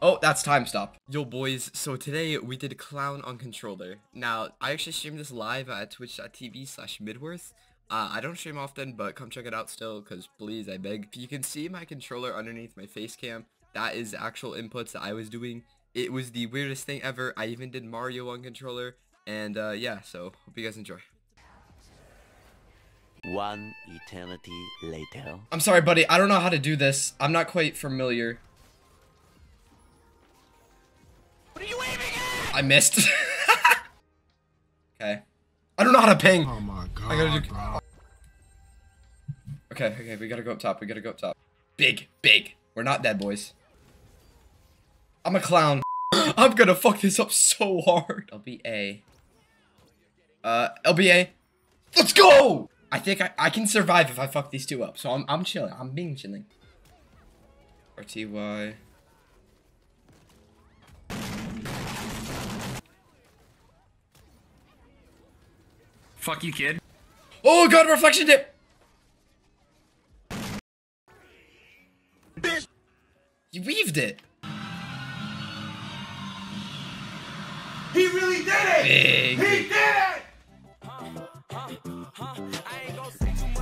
Oh, that's time stop. Yo, boys. So today we did clown on controller. Now, I actually streamed this live at twitch.tv slash midworth. Uh, I don't stream often, but come check it out still, because please, I beg. If you can see my controller underneath my face cam. That is actual inputs that I was doing. It was the weirdest thing ever. I even did Mario on controller. And uh, yeah, so hope you guys enjoy. One eternity later. I'm sorry, buddy. I don't know how to do this. I'm not quite familiar. I missed. okay. I don't know how to ping. Oh my god. I gotta do. bro. Okay, okay, we gotta go up top. We gotta go up top. Big, big. We're not dead, boys. I'm a clown. I'm gonna fuck this up so hard. LBA. Uh, LBA. Let's go! I think I, I can survive if I fuck these two up. So I'm, I'm chilling. I'm being chilling. RTY. Fuck you, kid. Oh god, reflection dip! You weaved it. He really did it! Big. He did it!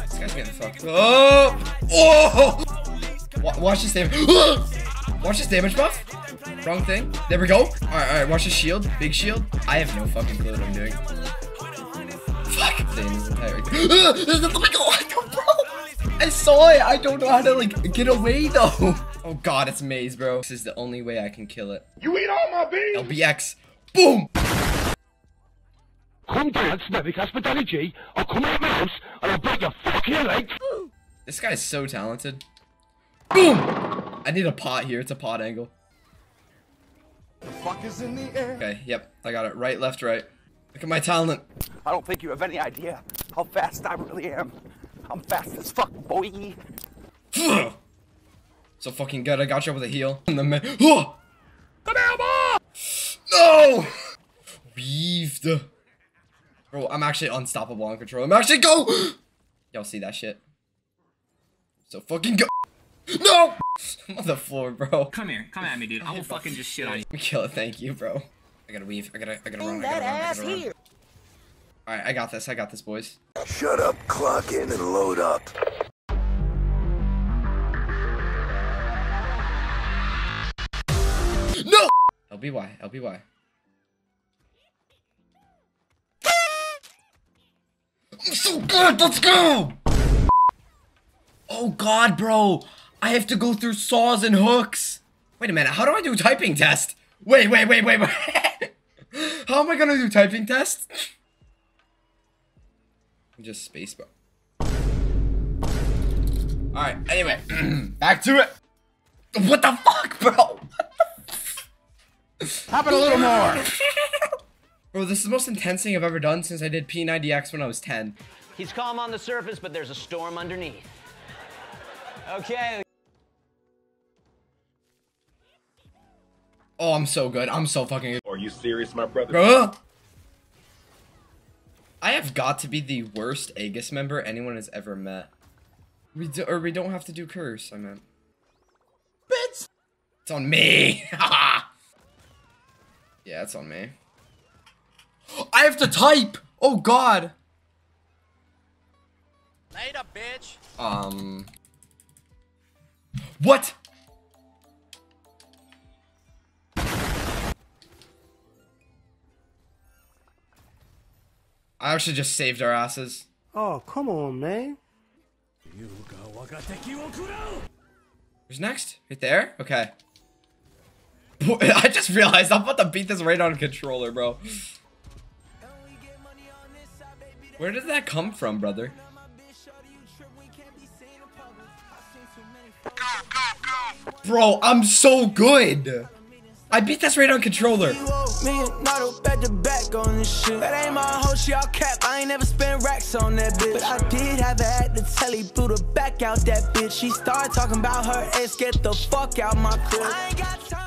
This guy's getting fucked. Oh! Oh! Wa- Watch this damage. watch this damage buff. Wrong thing. There we go. Alright, alright. Watch the shield. Big shield. I have no fucking clue what I'm doing. I saw it. I don't know how to like get away though. Oh god, it's maze, bro. This is the only way I can kill it. You eat all my beans! LBX. Boom. Come down to Medic Hospitality, I'll come out my house and I'll break your fucking legs. This guy's so talented. Boom! I need a pot here. It's a pot angle. Fuck is in the air. Okay, yep. I got it. Right, left, right. Look at my talent. I don't think you have any idea how fast I really am. I'm fast as fuck, boy. so fucking good. I got you with a heal. And then, oh! No! Weaved. Bro, I'm actually unstoppable on control. I'm actually go! Y'all see that shit? So fucking go. No! I'm on the floor, bro. Come here. Come at me, dude. I will fucking just shit on you. Kill it. Thank you, bro. I gotta weave. I gotta. I gotta run. I gotta run. I gotta run. All right, I got this. I got this, boys. Shut up, clock in, and load up. No. LBY. LBY. I'm so good. Let's go. Oh God, bro. I have to go through saws and hooks. Wait a minute. How do I do typing test? Wait, wait, wait, wait, wait. How am I gonna do typing test? Just spacebar. Alright, anyway. Back to it. What the fuck, bro? Pop it a little more. Bro, this is the most intense thing I've ever done since I did P90X when I was 10. He's calm on the surface, but there's a storm underneath. Okay. Oh, I'm so good. I'm so fucking good. Are you serious, my brother? Bro. I have got to be the worst Aegis member anyone has ever met. We do, or we don't have to do curse, I meant. Bitch! It's on me! yeah, it's on me. I have to type! Oh god! Later, bitch. Um... What? I actually just saved our asses. Oh, come on, man. Who's next? Right there? Okay. Boy, I just realized I'm about to beat this right on controller, bro. Where did that come from, brother? Bro, I'm so good. I beat this right on controller. Me and Naruto back to back on this shit. That ain't my whole shit, all cap. I ain't never spent racks on that bitch. But I did have at the back out that bitch. She started talking about her get the fuck out my crib.